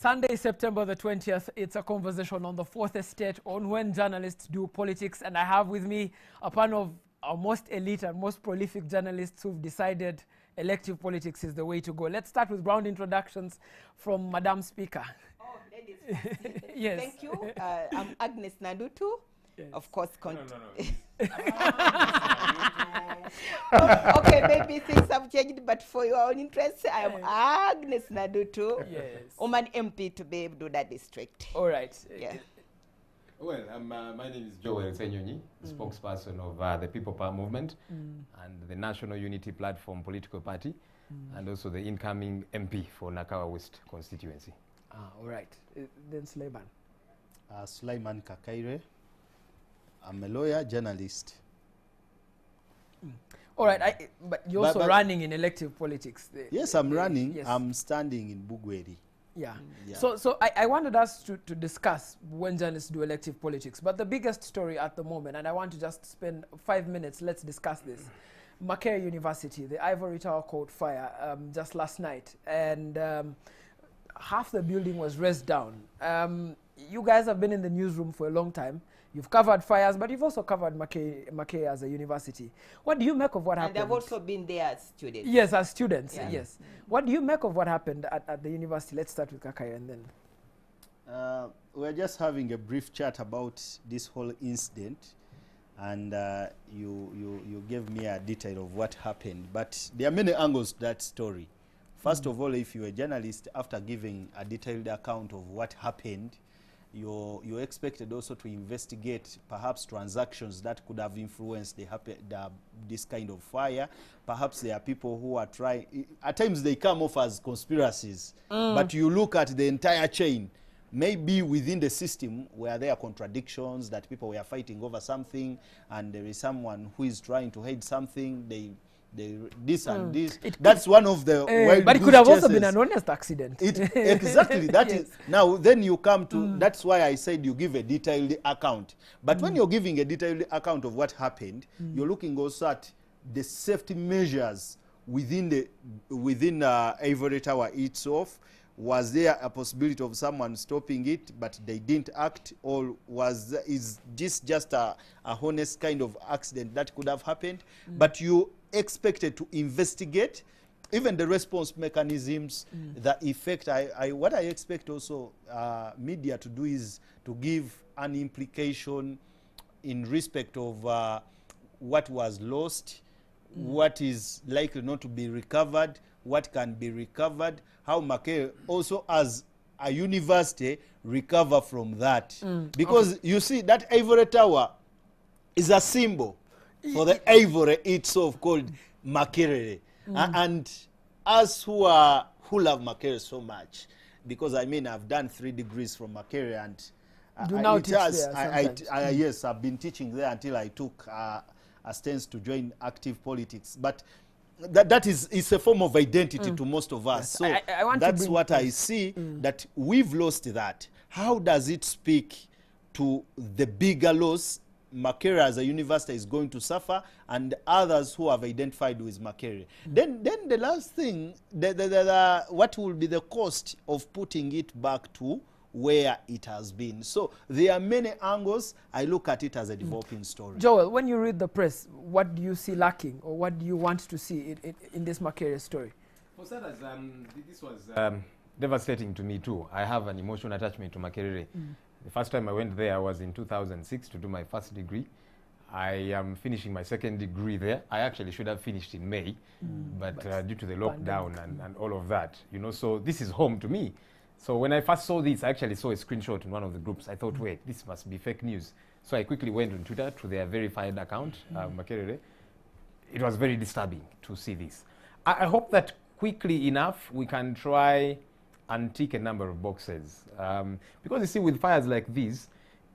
Sunday, September the 20th, it's a conversation on the fourth estate on when journalists do politics. And I have with me a panel of our most elite and most prolific journalists who've decided elective politics is the way to go. Let's start with round introductions from Madam Speaker. Oh, ladies. Yes. Thank you. Uh, I'm Agnes Nandutu. Yes. Of course, No, no, no. okay, maybe things have changed, but for your own interest, I am Agnes Nandutu, Yes. woman MP to be Bududa district. All right. Yeah. Well, um, uh, my name is Joel Ssenyonyi, spokesperson of uh, the People Power Movement and the National Unity Platform political party, and also the incoming MP for Nakawa West constituency. Ah, all right. Uh, then Suleiman. Uh, Sulaiman Kakaire. I'm a lawyer, journalist. All right. I, but you're But- also but- running in elective politics. The- Yes, I'm uh, running. Yes. I'm standing in Bugweri. Yeah. Yeah. So, so I, I wanted us to, to discuss when journalists do elective politics. But the biggest story at the moment, and I want to just spend five minutes, let's discuss this. Makerere University, the Ivory Tower caught fire um, just last night, and um, half the building was razed down. Um, you guys have been in the newsroom for a long time. You've covered fires, but you've also covered Makerere Makerere as a university. What do you make of what happened? And happened? I've also been there as students. Yes, as students, Yeah. yes. What do you make of what happened at, at the university? Let's start with Kakaire and then. Uh, we're just having a brief chat about this whole incident, and uh, you, you, you gave me a detail of what happened. But there are many angles to that story. First of all, if you're a journalist, after giving a detailed account of what happened, you're, you're expected also to investigate perhaps transactions that could have influenced the, happy, the, this kind of fire. Perhaps there are people who are trying, at times they come off as conspiracies, mm. but you look at the entire chain. Maybe within the system where there are contradictions that people were fighting over something and there is someone who is trying to hide something, they, they this and this. It That's one of the uh, wild but it could have chases. also been an honest accident. It, exactly. That is now. Then you come to. That's why I said you give a detailed account. But when you're giving a detailed account of what happened, you're looking also at the safety measures within the within uh, Ivory Tower itself. Was there a possibility of someone stopping it, but they didn't act, or was is this just a, a honest kind of accident that could have happened? But you expected to investigate even the response mechanisms, the effect. I, I, what I expect also uh, media to do is to give an implication in respect of uh, what was lost, what is likely not to be recovered, what can be recovered, how Mackay also as a university recover from that. Because you see that ivory tower is a symbol for the ivory itself called Makerere. Mm. A- And us who are who love Makerere so much, because I mean I've done three degrees from Makerere and Do I- now it teach has- there I, I. I, mm. yes, I've been teaching there until I took uh, a stance to join active politics. But that, that is it's a form of identity mm. to most of us. So I- I want that's what I see that we've lost that. How does it speak to the bigger loss Makerere as a university is going to suffer and others who have identified with Makere. Then, then the last thing, the, the, the, the, what will be the cost of putting it back to where it has been? So there are many angles. I look at it as a developing story. Joel, when you read the press, what do you see lacking or what do you want to see in, in, in this Makere story? For starters, um, this was um, devastating to me too. I have an emotional attachment to Makerere. The first time I went there I was in 2006 to do my first degree. I am finishing my second degree there. I actually should have finished in May, but uh, due to the lockdown and, and all of that, you know, so this is home to me. So when I first saw this, I actually saw a screenshot in one of the groups. I thought, wait, this must be fake news. So I quickly went on Twitter to their verified account, uh, Makerere it was very disturbing to see this. I, I hope that quickly enough we can try and tick a number of boxes. Um, because you see, with fires like these,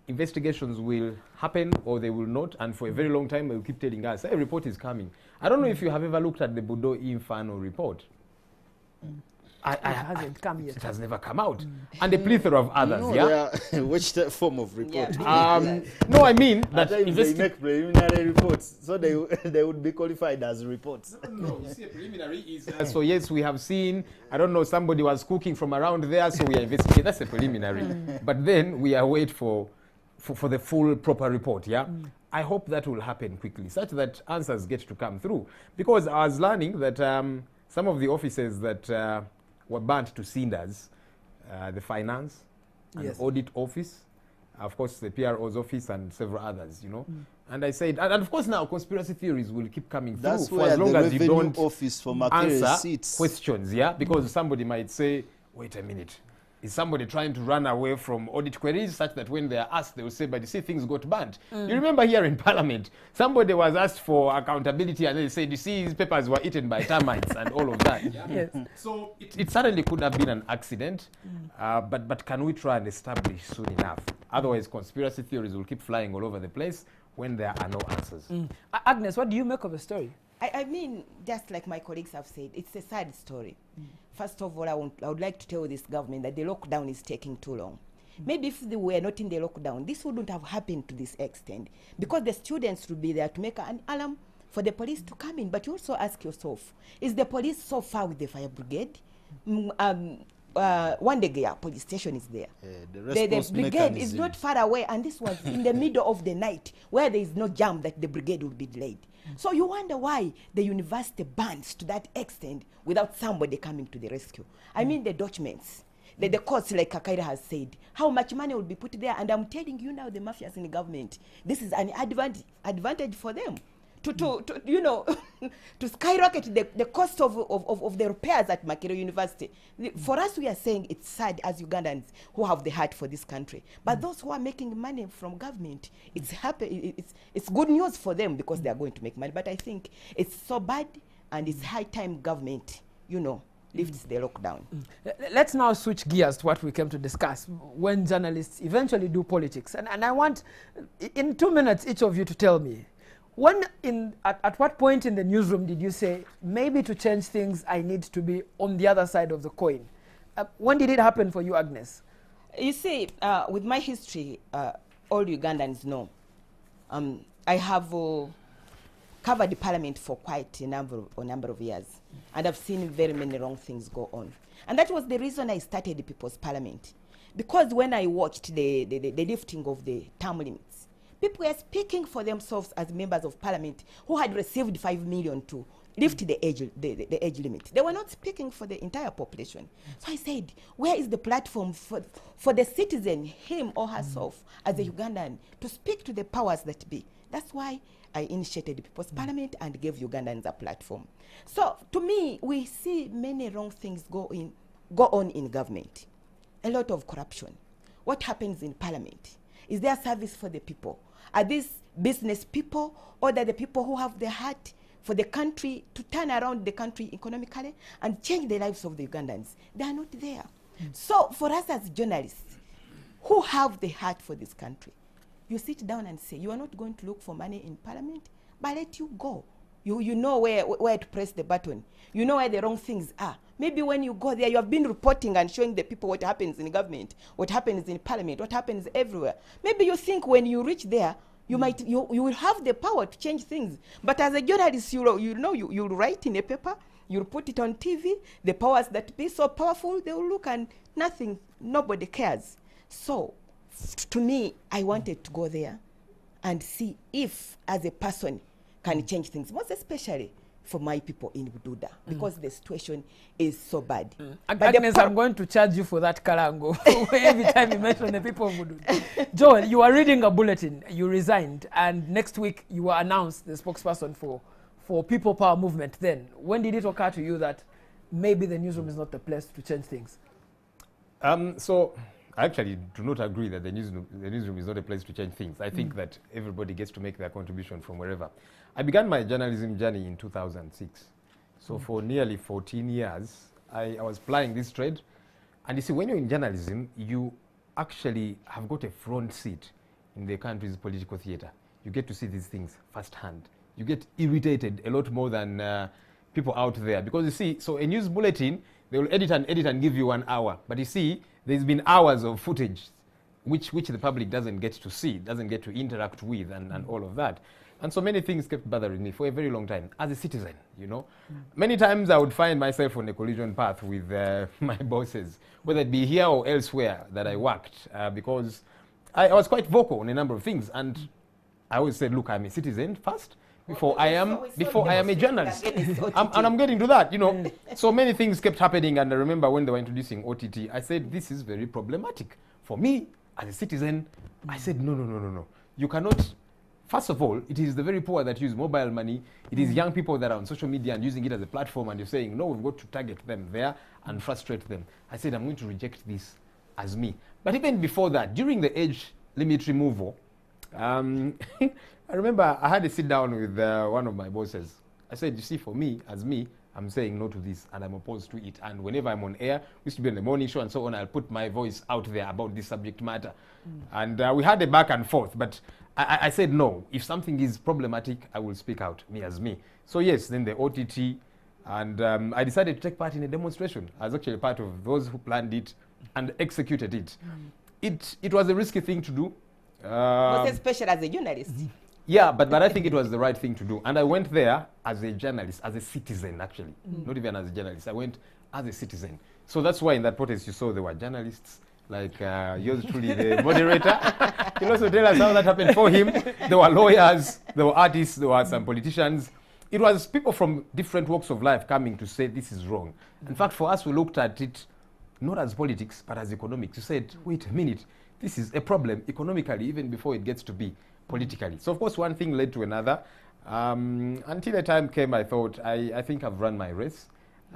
investigations will happen or they will not, and for a very long time they'll keep telling us, a report is coming. I don't know if you have ever looked at the Budo Inferno report. I, I, It hasn't come yet. it has never come out. And a plethora of others, No, yeah? they are- which form of report? Yeah. Um, no, I mean At that times they make preliminary reports, so they they would be qualified as reports. No, you see, preliminary is. Uh, so yes, we have seen. I don't know. Somebody was cooking from around there, so we are investigating. That's a preliminary. But then we are wait for, for for the full proper report. Yeah. I hope that will happen quickly, such that answers get to come through. Because I was learning that um, some of the offices that uh, were burnt to cinders, uh, the finance, and Yes. audit office, of course the PRO's office and several others, you know. Mm. And I said, and, and of course now conspiracy theories will keep coming That's through for as long as you revenue don't office for answer seats. questions, yeah? Because mm. somebody might say, wait a minute, is somebody trying to run away from audit queries such that when they are asked, they will say, but you see, things got burnt. You remember here in Parliament, somebody was asked for accountability and they said, you see, his papers were eaten by termites and all of that. Yeah? Yes. So it, it certainly could have been an accident, uh, but, but can we try and establish soon enough? Otherwise, conspiracy theories will keep flying all over the place when there are no answers. Mm. Agnes, what do you make of the story? I, I mean, just like my colleagues have said, it's a sad story. First of all, I, want, I would like to tell this government that the lockdown is taking too long. Maybe if they were not in the lockdown, this wouldn't have happened to this extent because the students would be there to make an alarm for the police to come in. But you also ask yourself, is the police so far with the fire brigade? Mm, um, uh, one day yeah, police station is there. Uh, the the, the brigade mechanism. is not far away, and this was in the middle of the night where there is no jam that the brigade will be delayed. So you wonder why the university burns to that extent without somebody coming to the rescue. I mean, the documents, the, the costs, like Kakaira has said, how much money will be put there. And I'm telling you now, the mafias in the government, this is an advantage, advantage for them. To, to, to you know to skyrocket the, the cost of, of, of, the repairs at Makerere University. For us, we are saying it's sad as Ugandans who have the heart for this country. But those who are making money from government, it's happy. It's, it's good news for them because they are going to make money. But I think it's so bad, and it's high time government, you know, lifts the lockdown. Let's now switch gears to what we came to discuss when journalists eventually do politics. And, and I want, in two minutes, each of you to tell me when, in, at, at what point in the newsroom did you say, maybe to change things, I need to be on the other side of the coin? Uh, when did it happen for you, Agnes? You see, uh, with my history, uh, all Ugandans know. Um, I have uh, covered the parliament for quite a number, of, a number of years, and I've seen very many wrong things go on. And that was the reason I started the People's Parliament. Because when I watched the, the, the, the lifting of the term limits, people were speaking for themselves as members of parliament who had received 5 million to lift the age, the, the, age limit. They were not speaking for the entire population. So I said, where is the platform for, for the citizen, him or herself, as a Ugandan, to speak to the powers that be? That's why I initiated the People's Parliament and gave Ugandans a platform. So to me, we see many wrong things go, in, go on in government. A lot of corruption. What happens in Parliament? Is there service for the people? Are these business people or are the people who have the heart for the country to turn around the country economically and change the lives of the Ugandans? They are not there. So for us as journalists who have the heart for this country, you sit down and say, you are not going to look for money in parliament, but let you go. You, you know where, where to press the button. You know where the wrong things are. Maybe when you go there, you have been reporting and showing the people what happens in government, what happens in parliament, what happens everywhere. Maybe you think when you reach there, you might you, you will have the power to change things. But as a journalist, you you know you you'll write in a paper, you'll put it on TV. The powers that be so powerful, they will look and nothing, nobody cares. So, to me, I wanted to go there and see if, as a person, can change things. Most especially for my people in Bududa, mm. because the situation is so bad. Mm. Ag- But Agnes, I'm going to charge you for that karango every time you mention the people of Bududa. Joel, you are reading a bulletin. You resigned, and next week you were announced the spokesperson for, for People Power Movement. Then, when did it occur to you that maybe the newsroom is not the place to change things? Um, so I actually do not agree that the newsroom, the newsroom is not a place to change things. I think mm. that everybody gets to make their contribution from wherever. I began my journalism journey in 2006. So for nearly 14 years, I, I was plying this trade. And you see, when you're in journalism, you actually have got a front seat in the country's political theater. You get to see these things firsthand. You get irritated a lot more than uh, people out there. Because you see, so a news bulletin, They will edit and edit and give you one hour. But you see, there's been hours of footage which, which the public doesn't get to see, doesn't get to interact with, and, and all of that. And so many things kept bothering me for a very long time as a citizen, you know. Many times I would find myself on a collision path with uh, my bosses, whether it be here or elsewhere that I worked, uh, because I, I was quite vocal on a number of things. And I always said, look, I'm a citizen first before I am before I am a journalist. I'm, and I'm getting to that, you know. so many things kept happening, and I remember when they were introducing OTT, I said this is very problematic for me as a citizen. I said no, no, no, no, no. You cannot. First of all, it is the very poor that use mobile money. It is young people that are on social media and using it as a platform, and you're saying no, we've got to target them there and frustrate them. I said I'm going to reject this as me. But even before that, during the age limit removal, um, I remember I had to sit down with uh, one of my bosses. I said, you see, for me, as me, I'm saying no to this and I'm opposed to it. And whenever I'm on air, we used to be on the morning show and so on, I'll put my voice out there about this subject matter. And uh, we had a back and forth, but I, I- said no. If something is problematic, I will speak out, me as me. So yes, then the OTT, and um, I decided to take part in a demonstration. I was actually part of those who planned it and executed it. It, it was a risky thing to do. Um, Most especially as a journalist. Yeah, but, but I think it was the right thing to do. And I went there as a journalist, as a citizen, actually. Not even as a journalist. I went as a citizen. So that's why in that protest you saw there were journalists, like uh, yours truly, the moderator. He'll also tell us how that happened for him. There were lawyers, there were artists, there were some politicians. It was people from different walks of life coming to say this is wrong. In fact, for us, we looked at it not as politics, but as economics. You said, wait a minute, this is a problem economically, even before it gets to be politically. So, of course, one thing led to another. Um, until the time came, I thought, I, I think I've run my race.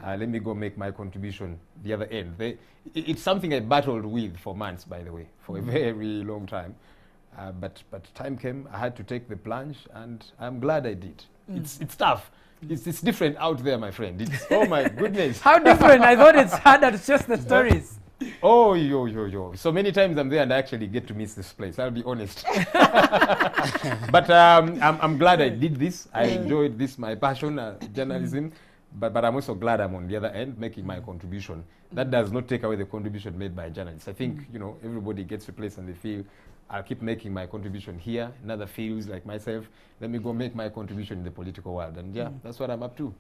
Uh, let me go make my contribution the other end. They, it's something I battled with for months, by the way, for a very long time. Uh, but, but time came, I had to take the plunge, and I'm glad I did. It's, it's tough. It's, it's different out there, my friend. It's, oh my goodness. How different? I thought it's harder It's just the stories. Oh, yo, yo, yo. So many times I'm there and I actually get to miss this place. I'll be honest. but um, I'm, I'm glad I did this. I enjoyed this, my passion, uh, journalism. But, but I'm also glad I'm on the other end making my contribution. That does not take away the contribution made by journalists. I think, you know, everybody gets a place and they feel, I'll keep making my contribution here. Another feels like myself, let me go make my contribution in the political world. And yeah, that's what I'm up to.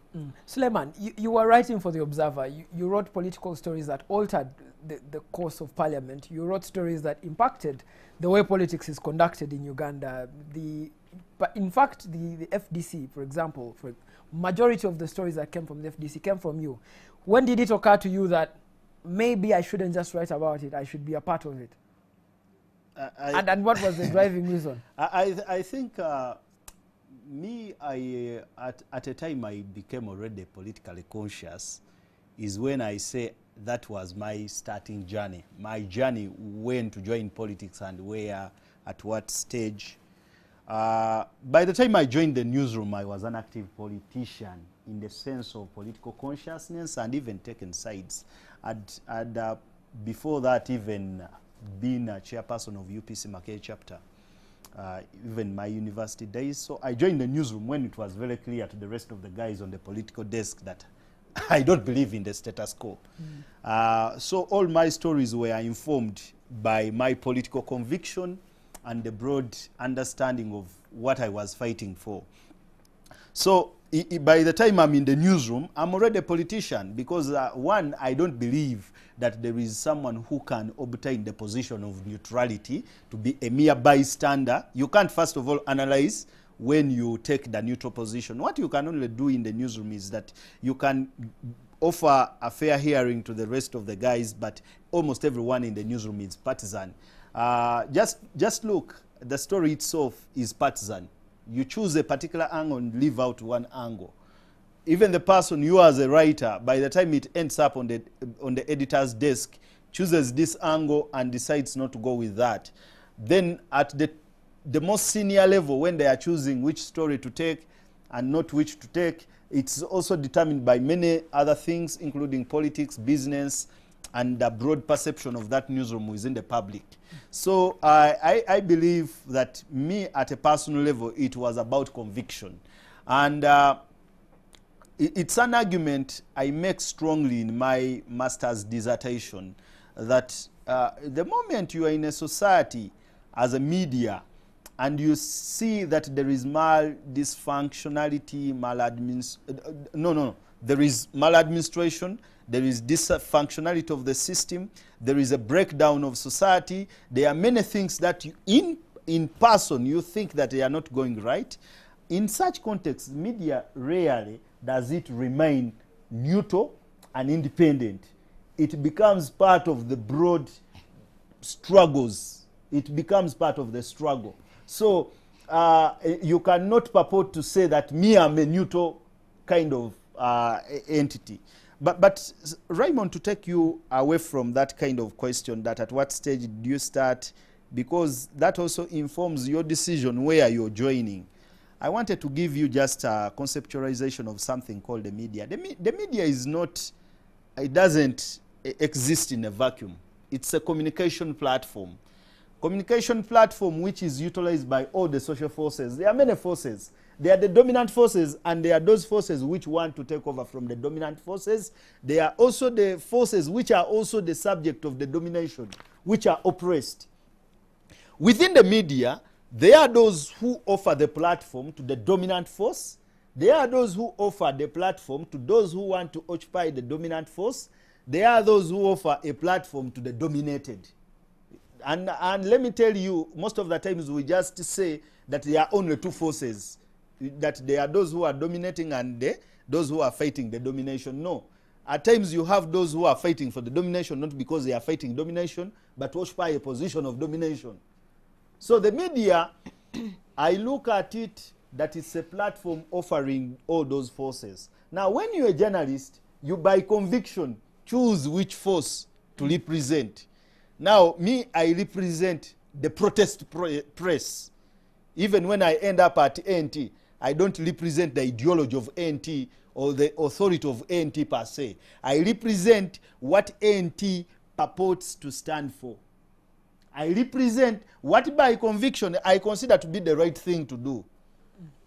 Suleiman, you, you were writing for The Observer. You, you wrote political stories that altered the, the course of parliament. You wrote stories that impacted the way politics is conducted in Uganda. The, but in fact, the, the FDC, for example, for majority of the stories that came from the FDC came from you. When did it occur to you that maybe I shouldn't just write about it, I should be a part of it? I, And, and what was the driving reason? I, I, I think uh, me, I, uh, at, at a time I became already politically conscious, is when I say that was my starting journey. My journey when to join politics and where, at what stage. Uh, by the time I joined the newsroom, I was an active politician in the sense of political consciousness and even taking sides. I'd, I'd, uh, before that, even been a chairperson of UPC Mackay chapter, uh, even my university days. So I joined the newsroom when it was very clear to the rest of the guys on the political desk that I don't believe in the status quo. Uh, so all my stories were informed by my political conviction and the broad understanding of what I was fighting for. So i- i- by the time I'm in the newsroom, I'm already a politician because uh, one, I don't believe that there is someone who can obtain the position of neutrality to be a mere bystander. You can't first of all analyze when you take the neutral position. What you can only do in the newsroom is that you can offer a fair hearing to the rest of the guys, but almost everyone in the newsroom is partisan. Uh, just, just look, the story itself is partisan. You choose a particular angle and leave out one angle. Even the person you as a writer, by the time it ends up on the, on the editor's desk, chooses this angle and decides not to go with that. Then at the, the most senior level, when they are choosing which story to take and not which to take, it's also determined by many other things, including politics, business, and the broad perception of that newsroom within the public. So I, I, I believe that me, at a personal level, it was about conviction. And uh, it's an argument I make strongly in my master's dissertation that uh, the moment you are in a society as a media and you see that there is mal-dysfunctionality, maladministration, uh, uh, no, no, no, there is maladministration, there is dysfunctionality of the system, there is a breakdown of society, there are many things that you, in, in person you think that they are not going right. In such context, media rarely does it remain neutral and independent. It becomes part of the broad struggles. It becomes part of the struggle. So uh, you cannot purport to say that me I'm a neutral kind of uh, entity. But, but Raymond, to take you away from that kind of question, that at what stage do you start, because that also informs your decision where you're joining. I wanted to give you just a conceptualization of something called the media. The, me- the media is not, it doesn't exist in a vacuum. It's a communication platform. Communication platform which is utilized by all the social forces. There are many forces. There are the dominant forces, and there are those forces which want to take over from the dominant forces. There are also the forces which are also the subject of the domination, which are oppressed. Within the media, there are those who offer the platform to the dominant force. There are those who offer the platform to those who want to occupy the dominant force. There are those who offer a platform to the dominated. And, and let me tell you, most of the times we just say that there are only two forces, that there are those who are dominating and those who are fighting the domination. No. At times you have those who are fighting for the domination, not because they are fighting domination, but occupy a position of domination. So the media, I look at it that it's a platform offering all those forces. Now, when you're a journalist, you by conviction choose which force to represent. Now, me, I represent the protest press. Even when I end up at NT, I don't represent the ideology of NT or the authority of NT per se. I represent what NT purports to stand for. I represent what by conviction I consider to be the right thing to do.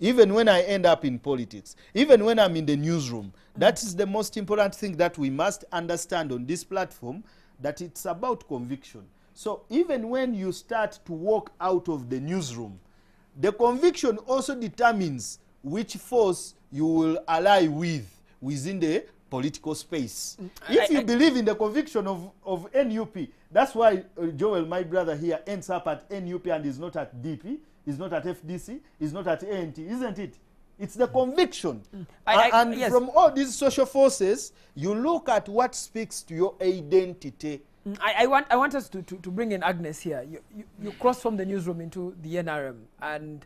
Even when I end up in politics, even when I'm in the newsroom, that is the most important thing that we must understand on this platform that it's about conviction. So even when you start to walk out of the newsroom, the conviction also determines which force you will ally with within the political space. If you I- believe in the conviction of, of NUP, that's why uh, Joel, my brother here, ends up at NUP and is not at DP, is not at FDC, is not at ANT, isn't it? It's the conviction. I- A- I- and yes. from all these social forces, you look at what speaks to your identity. Mm, I, I want I want us to, to, to bring in Agnes here. You, you, you cross from the newsroom into the NRM, and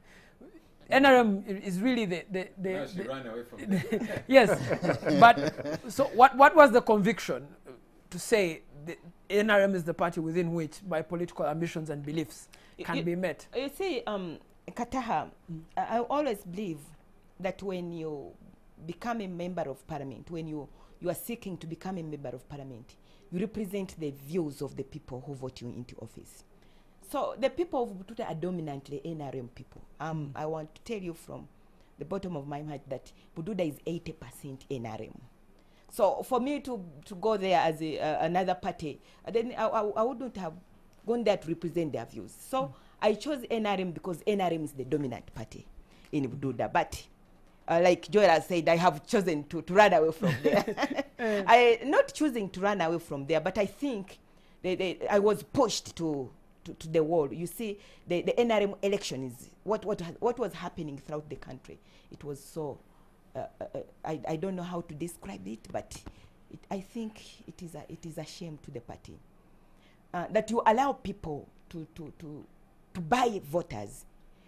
NRM is really the the, the, Now she the ran away from it. yes. but so what what was the conviction uh, to say the NRM is the party within which my political ambitions and beliefs can y- be met? You see, um, Kataha, I, I always believe that when you become a member of parliament, when you, you are seeking to become a member of parliament, you represent the views of the people who vote you into office. So the people of Bududa are dominantly NRM people. Um, I want to tell you from the bottom of my heart that Bududa is 80% NRM. So for me to, to go there as a, uh, another party, then I, I, I wouldn't have gone there to represent their views. So I chose NRM because NRM is the dominant party in Bududa. But uh, like Joel has said, I have chosen to, to run away from there. I not choosing to run away from there, but I think they, they, I was pushed to, to, to the wall. You see, the, the NRM election is what, what, what was happening throughout the country. It was so, uh, uh, uh, I, I don't know how to describe it, but it, I think it is, a, it is a shame to the party uh, that you allow people to, to, to, to buy voters.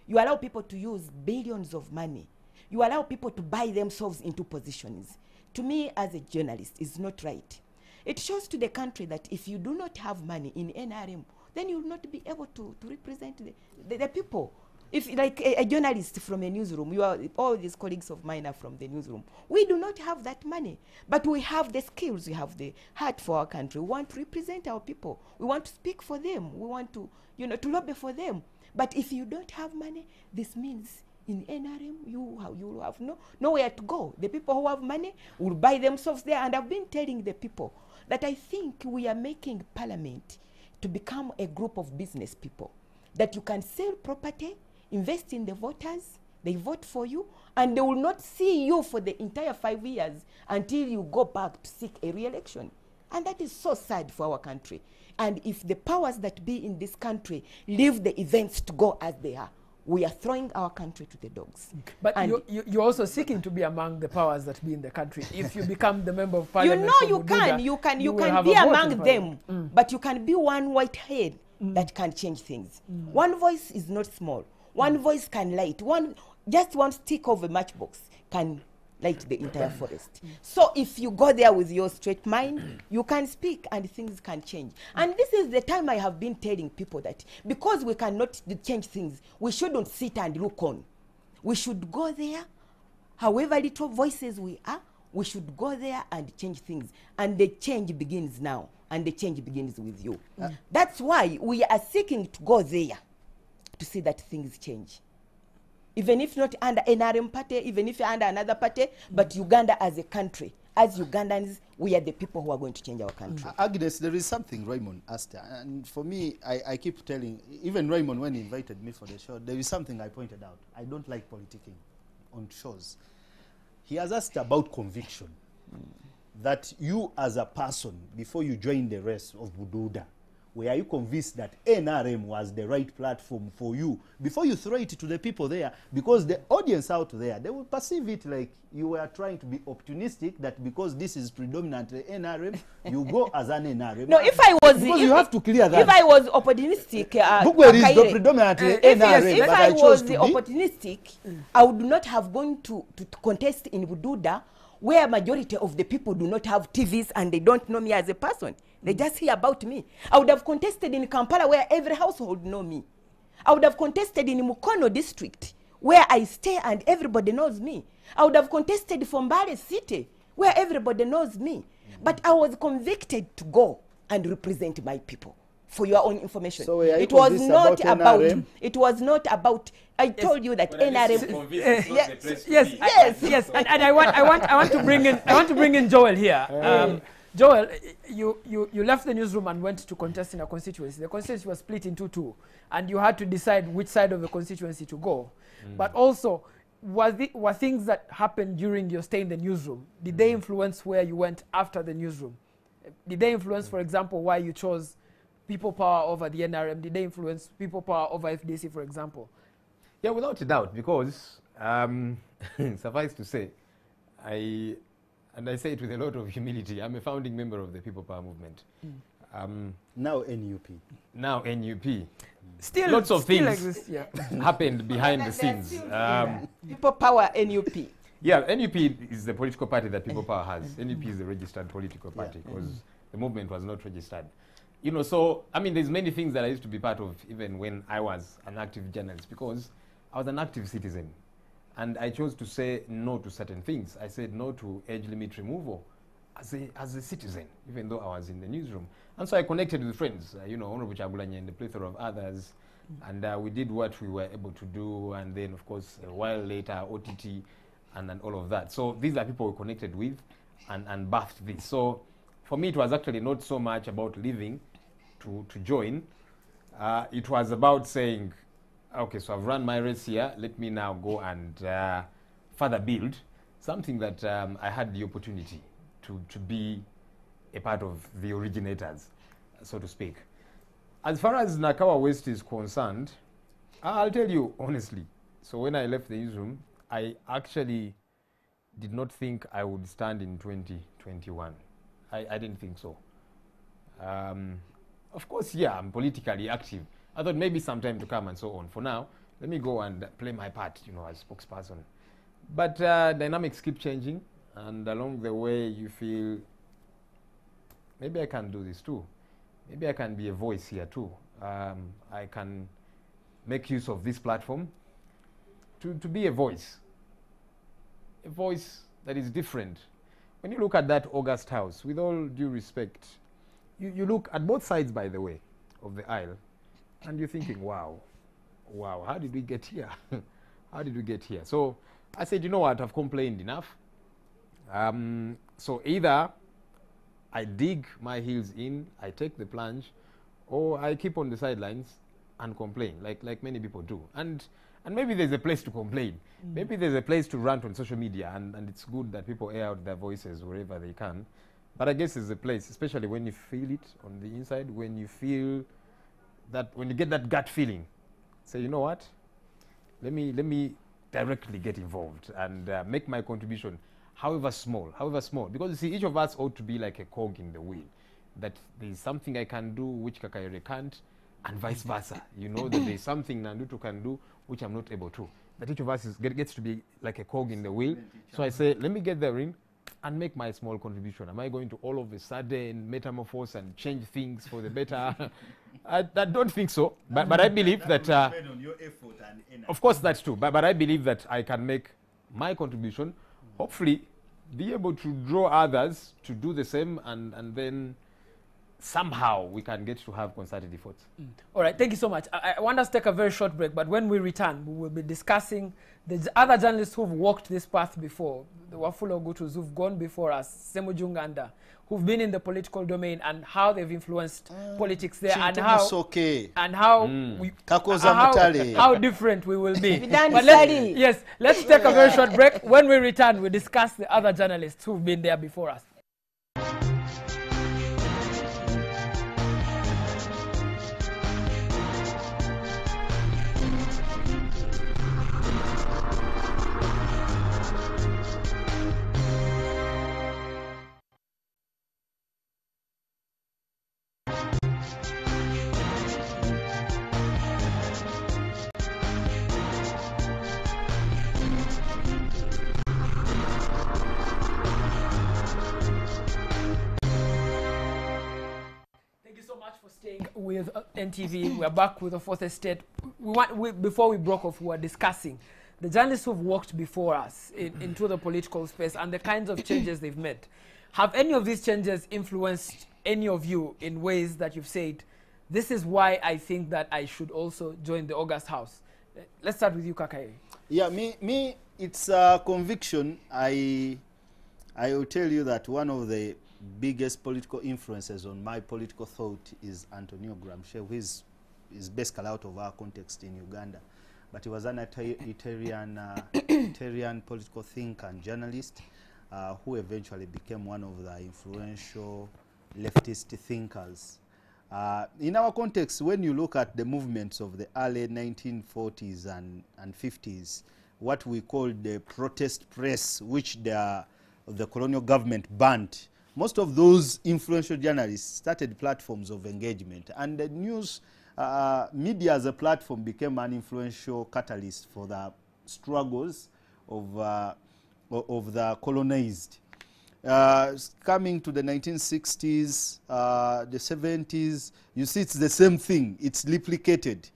You allow people to use billions of money. You allow people to buy themselves into positions. To me, as a journalist, is not right. It shows to the country that if you do not have money in NRM, then you will not be able to, to represent the, the, the people. If, like a, a journalist from a newsroom, you are, all these colleagues of mine are from the newsroom. We do not have that money, but we have the skills, we have the heart for our country. We want to represent our people. We want to speak for them. We want to, you know, to lobby for them. But if you don't have money, this means in NRM, you have, you have no, nowhere to go. The people who have money will buy themselves there. And I've been telling the people that I think we are making parliament to become a group of business people. That you can sell property, invest in the voters, they vote for you, and they will not see you for the entire five years until you go back to seek a re-election. And that is so sad for our country. And if the powers that be in this country leave the events to go as they are, we are throwing our country to the dogs. But And you, you, you're also seeking to be among the powers that be in the country. If you become the member of parliament, you know you Buddha, can you can you, you can be among them, mm. but you can be one white head mm. that can change things Mm. one voice is not small one voice can light one just one stick of a matchbox can light the entire forest so if you go there with your straight mind you can speak and things can change and this is the time i have been telling people that because we cannot change things we shouldn't sit and look on we should go there however little voices we are, we should go there and change things. And the change begins now, and the change begins with you. That's why we are seeking to go there to see that things change. Even if not under NRM party, even if you're under another party, but Uganda as a country, as Ugandans, we are the people who are going to change our country. Uh, Agnes, there is something Raymond asked, and for me, I, I keep telling, even Raymond, when he invited me for the show, there is something I pointed out. I don't like politicking on shows. He has asked about conviction. That you, as a person, before you join the rest of Bududa, were you convinced that NRM was the right platform for you before you throw it to the people there? Because the audience out there, they will perceive it like you were trying to be opportunistic that because this is predominantly NRM, you go as an NRM. No, if I was because if, you have to clear that. If I was opportunistic, uh, uh, is the predominantly if, yes, NRM, if but I, I chose was to be. opportunistic, I would not have gone to, to, to contest in Bududa, where majority of the people do not have TVs and they don't know me as a person. They just hear about me. I would have contested in Kampala, where every household know me. I would have contested in Mukono district, where I stay and everybody knows me. I would have contested from Mbale city, where everybody knows me. But I was convicted to go and represent my people. For your own information, So it was not about about. It was not about. I yes. told you that NRM. uh, yes, yes, Yes. yes, and, and I want, I want, I want to bring in, I want to bring in Joel here. Um, Joel, you, you, you left the newsroom and went to contest in a constituency. The constituency was split into two, and you had to decide which side of the constituency to go. Mm. But also, was the, were things that happened during your stay in the newsroom? Did they mm. influence where you went after the newsroom? Did they influence, mm. for example, why you chose people power over the NRM? Did they influence people power over FDC, for example? Yeah, without a doubt, because um, suffice to say, I and I say it with a lot of humility. I'm a founding member of the People Power Movement. Um, Now NUP. now NUP Still, Lots of still things. exist, yeah. happened behind the scenes. Um, People power NUP. yeah, NUP is the political party that People Power has. NUP is the registered political party because the movement was not registered. You know, so I mean, there's many things that I used to be part of even when I was an active journalist because I was an active citizen, and I chose to say no to certain things. I said no to age limit removal as a as a citizen, even though I was in the newsroom. And so I connected with friends, uh, you know, Honorable Kyagulanyi and a plethora of others, and uh, we did what we were able to do. And then, of course, a while later, OTT, and then all of that. So these are people we connected with, and and birthed this. So for me, it was actually not so much about leaving to to join. Uh, it was about saying, okay, so I've run my race here. Let me now go and uh, further build something that um, I had the opportunity to, to be a part of the originators, so to speak. As far as Nakawa West is concerned, I'll tell you honestly. So when I left the newsroom, I actually did not think I would stand in 2021. I, I didn't think so. Um, of course, yeah, I'm politically active. I thought maybe sometime to come and so on. For now, let me go and play my part, you know, as spokesperson. But uh, dynamics keep changing, and along the way, you feel maybe I can do this too. Maybe I can be a voice here too. Um, I can make use of this platform to, to be a voice, a voice that is different. When you look at that August House, with all due respect, you, you look at both sides, by the way, of the aisle, and you're thinking, wow, wow, how did we get here? how did we get here? So I said, you know what, I've complained enough. Um, so either I dig my heels in, I take the plunge, or I keep on the sidelines and complain, like like many people do. And and maybe there's a place to complain. Maybe there's a place to rant on social media, and, and it's good that people air out their voices wherever they can. But I guess there's a place, especially when you feel it on the inside, when you feel that when you get that gut feeling, say, you know what, let me let me directly get involved and uh, make my contribution, however small, however small. Because you see, each of us ought to be like a cog in the wheel. That there is something I can do which Kakaire can't, and vice versa. You know that there is something Nandutu can do which I'm not able to. That each of us is, get, gets to be like a cog in the wheel. So I say, let me get there in and make my small contribution. Am I going to all of a sudden metamorphose and change things for the better? I, I don't think so. But, but I believe that. Uh, of course, that's true. But, but I believe that I can make my contribution, hopefully, be able to draw others to do the same, and, and then somehow we can get to have concerted efforts. All right, thank you so much. I, I want us to take a very short break, but when we return, we will be discussing the other journalists who've walked this path before, the Wafula Oguttus who've gone before us, Ssemujju Nganda, who've been in the political domain and how they've influenced politics there and how okay. and how Mm. we Kakoza uh, how, how different we will be. But let's, yes, let's take a very short break. When we return, we discuss the other journalists who've been there before us. With uh, NTV. We're back with the fourth estate. We want, we, before we broke off, we were discussing the journalists who've walked before us in, into the political space and the kinds of changes they've made. Have any of these changes influenced any of you in ways that you've said, this is why I think that I should also join the August House? Let's start with you, Kakai. Yeah, me, me, it's a conviction. I, I will tell you that one of the biggest political influences on my political thought is Antonio Gramsci, who is, is basically out of our context in Uganda. But he was an Italian, uh, Italian political thinker and journalist uh, who eventually became one of the influential leftist thinkers. Uh, in our context, when you look at the movements of the early 1940s and, and 50s, what we call the protest press, which the, the colonial government banned, most of those influential journalists started platforms of engagement. And the news uh, media as a platform became an influential catalyst for the struggles of, uh, of the colonized. Uh, coming to the 1960s, uh, the 70s, you see it's the same thing. It's replicated.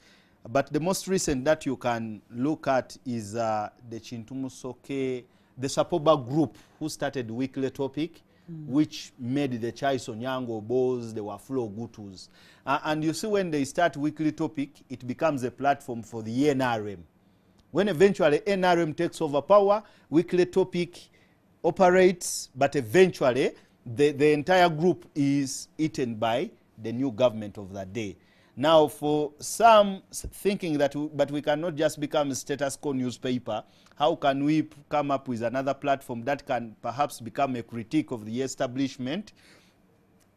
But the most recent that you can look at is uh, the Chintumusoke, the Sapoba group who started Weekly Topic, which made the Charles Onyango-Obbos, the Wafula Oguttus. Uh, and you see when they start Weekly Topic, it becomes a platform for the NRM. When eventually NRM takes over power, Weekly Topic operates, but eventually the, the entire group is eaten by the new government of that day. Now, for some thinking that, we, but we cannot just become a status quo newspaper, how can we come up with another platform that can perhaps become a critique of the establishment?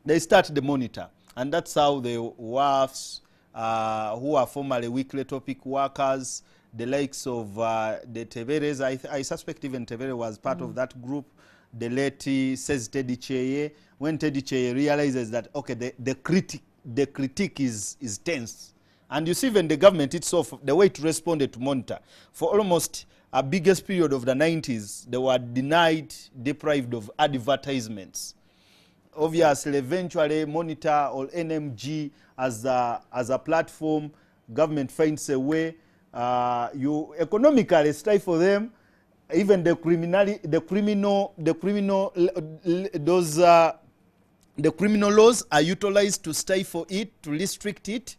they start the monitor and that's how the WAFs uh, who are formerly weekly topic workers the likes of uh, the Teveres I, th- I suspect even Tevere was part of that group the late says Teddy Cheeye when Teddy Cheeye realizes that okay the, the critic the critique is is tense and you see even the government itself the way it responded to monitor for almost a biggest period of the 90s they were denied deprived of advertisements. Obviously eventually monitor or nmg as a, as a platform government finds a way uh, you economically stifle them. Even the criminal the criminal the criminal those uh, the criminal laws are utilized to stifle it to restrict it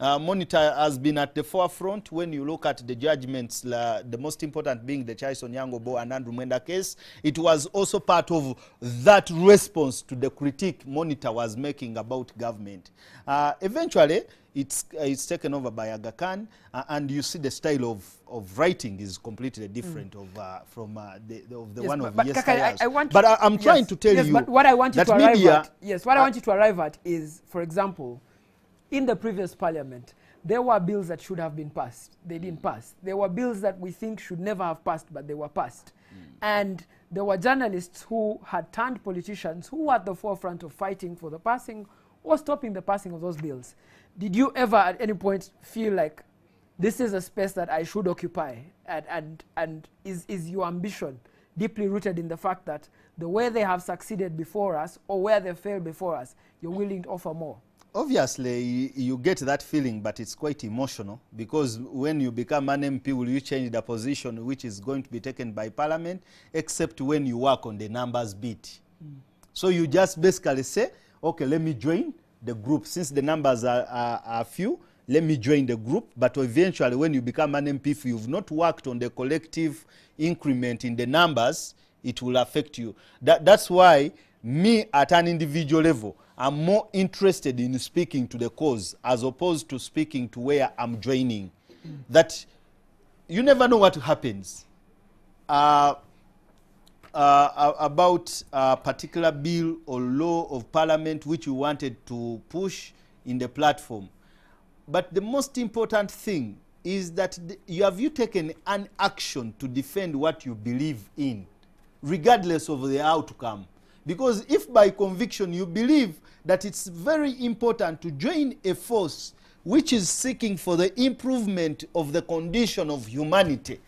Uh, Monitor has been at the forefront when you look at the judgments, la, the most important being the Charles Onyango and Andrew Mwenda case. It was also part of that response to the critique Monitor was making about government. Uh, eventually, it's, uh, it's taken over by Aga Khan, uh, and you see the style of, of writing is completely different of, uh, from uh, the, the, of the Yes, one but, of but yesterday. Kaka, I, I want but I, I'm trying yes, to tell yes, you but what I want you that to arrive media, at, yes, what I uh, want you to arrive at is, for example, in the previous parliament, there were bills that should have been passed. They didn't mm. pass. There were bills that we think should never have passed, but they were passed. Mm. And there were journalists who had turned politicians who were at the forefront of fighting for the passing or stopping the passing of those bills. Did you ever at any point feel like this is a space that I should occupy? And, and, and is, is your ambition deeply rooted in the fact that the way they have succeeded before us or where they failed before us, you're willing to offer more? Obviously, you get that feeling, but it's quite emotional because when you become an MP, will you change the position which is going to be taken by Parliament, except when you work on the numbers bit. Mm. So you just basically say, okay, let me join the group. Since the numbers are, are, are few, let me join the group. But eventually, when you become an MP, if you've not worked on the collective increment in the numbers, it will affect you. That, that's why me at an individual level, I'm more interested in speaking to the cause as opposed to speaking to where I'm joining. That you never know what happens. Uh, uh, about a particular bill or law of parliament which you wanted to push in the platform. But the most important thing is that you have you taken an action to defend what you believe in, regardless of the outcome. Because if by conviction you believe that it's very important to join a force which is seeking for the improvement of the condition of humanity,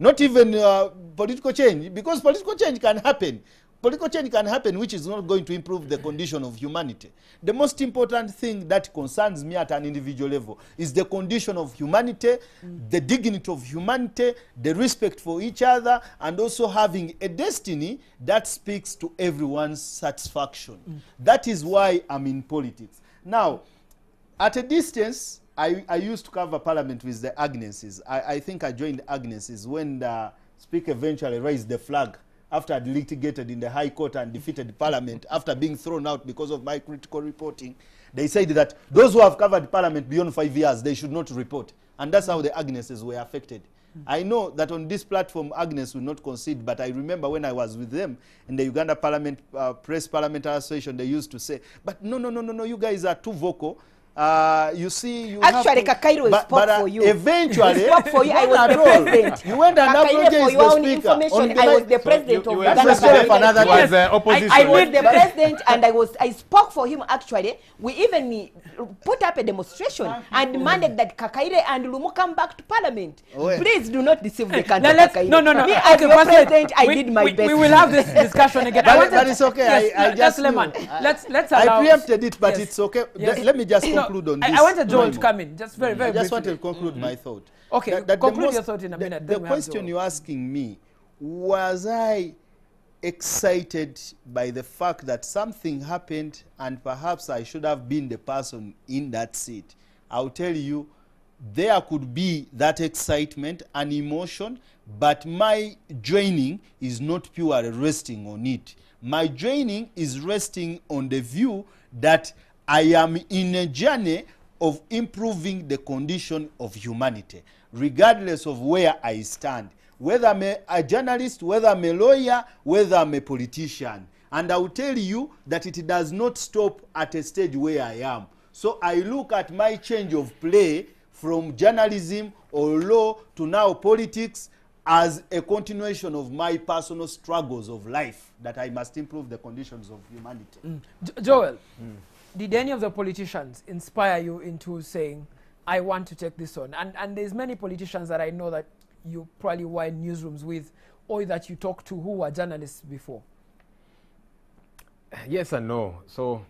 not even uh, political change, because political change can happen. Political change can happen, which is not going to improve the condition of humanity. The most important thing that concerns me at an individual level is the condition of humanity, the dignity of humanity, the respect for each other, and also having a destiny that speaks to everyone's satisfaction. That is why I'm in politics. Now, at a distance, I, I used to cover parliament with the Agneses. I, I think I joined Agneses when the speaker eventually raised the flag after I'd litigated in the High Court and defeated parliament after being thrown out because of my critical reporting. They said that those who have covered parliament beyond five years, they should not report. And that's how the Agneses were affected. I know that on this platform, Agnes will not concede, but I remember when I was with them in the Uganda Parliament uh, Press Parliamentary Association, they used to say, "But no, no, no, no, no, you guys are too vocal." Uh, you see, you Actually, have to, Kakairo but, spoke but, uh, for you. Eventually, for you. I was the president. You went and Kakairo, for your own information, I was the president you of were Uganda That's the of another was uh, opposition. I, I was the president and I was I spoke for him actually. We even uh, put up a demonstration and demanded that Kakaire and Lumu come back to parliament. Oh, yeah. Please do not deceive the country. Now no, no, no. Me okay, as your president, president, I we, did my we, best. We will have this discussion again. But- but it's okay. Yes, I- I just. Let's let's I preempted it, but it's okay. Let- me just conclude on I, this. I wanted Joel to come in, just very, very I just briefly. wanted to conclude my mm-hmm. thought. Okay, That- that the conclude your thought in a minute, The then we have question you're asking me was I excited by the fact that something happened and perhaps I should have been the person in that seat. I'll tell you, there could be that excitement and emotion, but my joining is not purely resting on it. My joining is resting on the view that I am in a journey of improving the condition of humanity, regardless of where I stand. Whether I'm a, a journalist, whether I'm a lawyer, whether I'm a politician. And I will tell you that it does not stop at a stage where I am. So I look at my change of play from journalism or law to now politics as a continuation of my personal struggles of life that I must improve the conditions of humanity. Jo- Joel, did any of the politicians inspire you into saying, I want to take this on? And, and there's many politicians that I know that you probably were in newsrooms with or that you talked to who were journalists before. Yes and no. So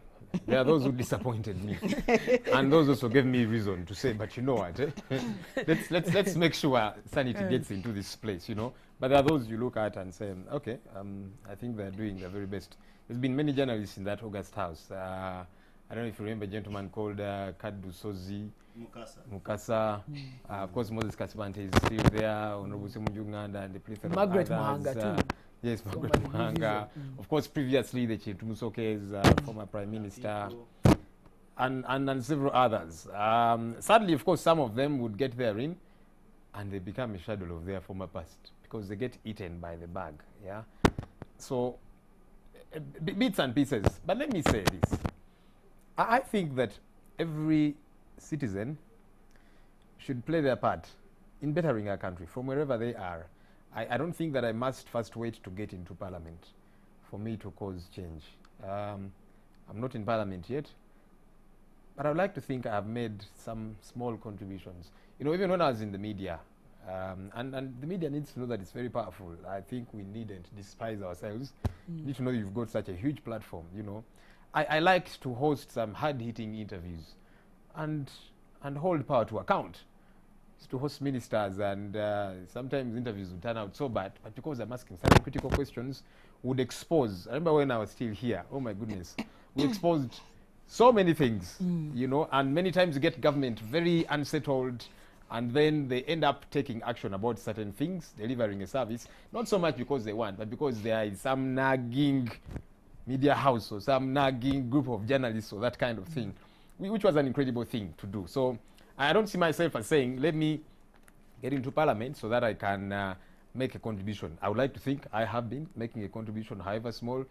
there are those who disappointed me, and those also gave me reason to say, but you know what? eh? let's let's let's make sure sanity gets into this place, you know. But there are those you look at and say, okay, um, I think they're doing their very best. There's been many journalists in that August house. Uh, I don't know if you remember a gentleman called uh, Kadu Sozi. Mukasa. Mukasa, Mm. uh, of course Moses Kasibante is still there, Honorable Simunjunganda and the plethora of Margaret others, too. uh. Yes, So Margaret Mahanga. Mm. visa- Of course, previously the Chitumusoke is uh, former Prime Minister, and, and, and several others. Um, sadly, of course, some of them would get therein and they become a shadow of their former past because they get eaten by the bug. Yeah. So, uh, b- bits and pieces. But let me say this I, think that every citizen should play their part in bettering our country from wherever they are. I, I don't think that I must first wait to get into parliament for me to cause change. Um, I'm not in parliament yet, but I would like to think I have made some small contributions. You know, even when I was in the media, um, and, and the media needs to know that it's very powerful. I think we needn't despise ourselves. You need to know you've got such a huge platform, you know. I, I liked to host some hard-hitting interviews and, and hold power to account. To host ministers and uh, sometimes interviews would turn out so bad, but because I'm asking certain critical questions, would expose. I remember when I was still here, oh my goodness, we exposed so many things, mm. you know, and many times you get government very unsettled and then they end up taking action about certain things, delivering a service, not so much because they want, but because there is some nagging media house or some nagging group of journalists or that kind of thing, whi- which was an incredible thing to do. So I don't see myself as saying, let me get into parliament so that I can uh, make a contribution. I would like to think I have been making a contribution, however small.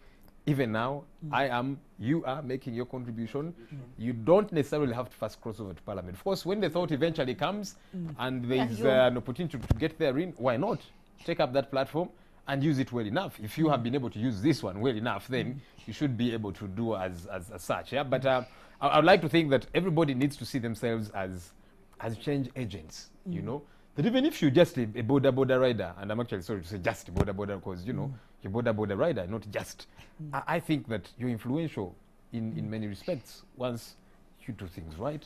Even now, I am, you are making your contribution. You don't necessarily have to first cross over to parliament. Of course, when the thought eventually comes and there is uh, an opportunity to get therein, why not? Take up that platform and use it well enough. If you have been able to use this one well enough, then mm. you should be able to do as, as, as such. Yeah? But uh, I, I would like to think that everybody needs to see themselves as, as change agents, you mm. know? That even if you're just a, a border border rider, and I'm actually sorry to say just a border border because, you know, mm. you're border border rider, not just. I, I think that you're influential in, in many respects once you do things right.